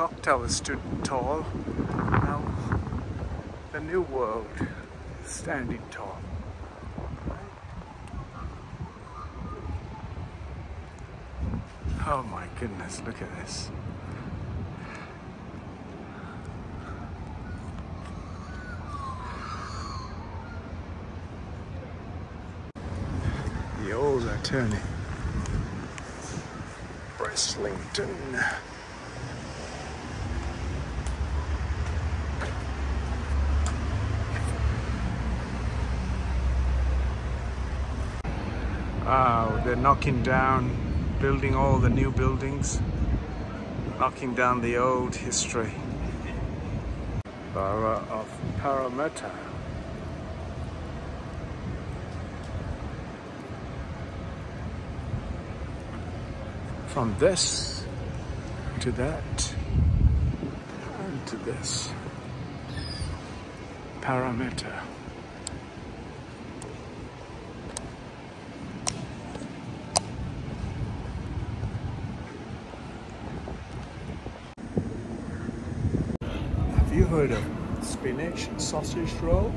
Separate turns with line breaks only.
clock tower stood tall. Now the new world is standing tall. Oh my goodness, look at this. The old are turning. Breslington. Wow, they're knocking down, building all the new buildings, knocking down the old history. Borough of Parramatta. From this to that and to this. Parramatta. Have you heard of spinach sausage roll?